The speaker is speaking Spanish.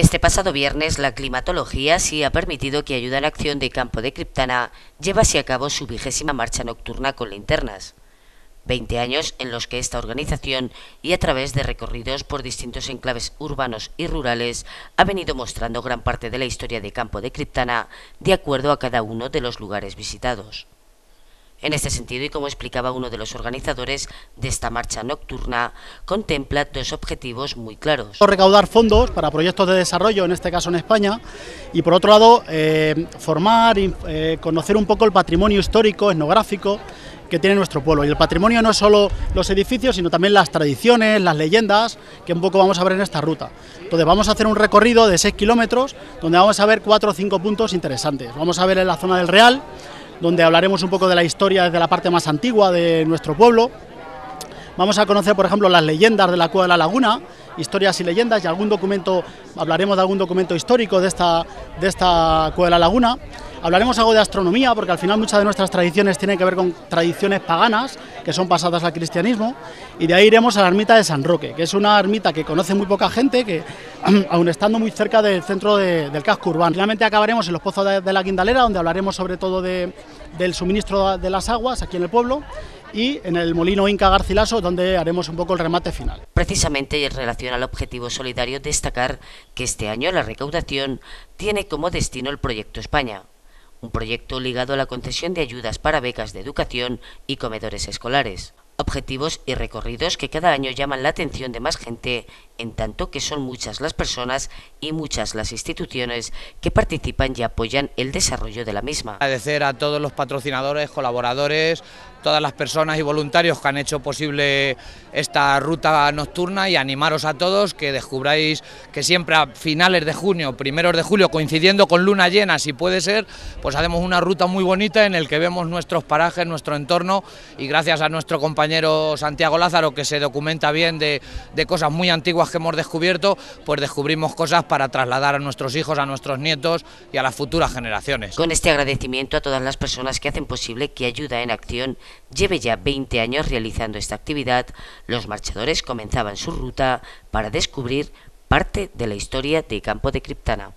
Este pasado viernes, la climatología sí ha permitido que Ayuda en Acción de Campo de Criptana llevase a cabo su vigésima marcha nocturna con linternas. Veinte años en los que esta organización, y a través de recorridos por distintos enclaves urbanos y rurales, ha venido mostrando gran parte de la historia de Campo de Criptana de acuerdo a cada uno de los lugares visitados. En este sentido, y como explicaba uno de los organizadores de esta marcha nocturna, contempla dos objetivos muy claros. Recaudar fondos para proyectos de desarrollo, en este caso en España, y por otro lado, eh, formar eh, conocer un poco el patrimonio histórico, etnográfico, que tiene nuestro pueblo. Y el patrimonio no es solo los edificios, sino también las tradiciones, las leyendas, que un poco vamos a ver en esta ruta. Entonces vamos a hacer un recorrido de 6 kilómetros, donde vamos a ver cuatro o cinco puntos interesantes. Vamos a ver en la zona del Real, donde hablaremos un poco de la historia desde la parte más antigua de nuestro pueblo. Vamos a conocer, por ejemplo, las leyendas de la Cueva de la Laguna, historias y leyendas, y algún documento, hablaremos de algún documento histórico de esta, de esta Cueva de la Laguna. Hablaremos algo de astronomía, porque al final muchas de nuestras tradiciones tienen que ver con tradiciones paganas, que son pasadas al cristianismo, y de ahí iremos a la ermita de San Roque, que es una ermita que conoce muy poca gente, que aún estando muy cerca del centro del casco urbano. Finalmente acabaremos en los pozos de, la Quindalera, donde hablaremos sobre todo del suministro de las aguas aquí en el pueblo, y en el Molino Inca Garcilaso, donde haremos un poco el remate final. Precisamente en relación al objetivo solidario, destacar que este año la recaudación tiene como destino el Proyecto España, un proyecto ligado a la concesión de ayudas para becas de educación y comedores escolares. Objetivos y recorridos que cada año llaman la atención de más gente, en tanto que son muchas las personas y muchas las instituciones que participan y apoyan el desarrollo de la misma. Agradecer a todos los patrocinadores, colaboradores, todas las personas y voluntarios que han hecho posible esta ruta nocturna y animaros a todos que descubráis que siempre a finales de junio, primeros de julio, coincidiendo con luna llena, si puede ser, pues hacemos una ruta muy bonita en el que vemos nuestros parajes, nuestro entorno y gracias a nuestro compañero Santiago Lázaro que se documenta bien de, de cosas muy antiguas que hemos descubierto, pues descubrimos cosas para trasladar a nuestros hijos, a nuestros nietos y a las futuras generaciones. Con este agradecimiento a todas las personas que hacen posible que Ayuda en Acción lleve ya 20 años realizando esta actividad, los marchadores comenzaban su ruta para descubrir parte de la historia de Campo de Criptana.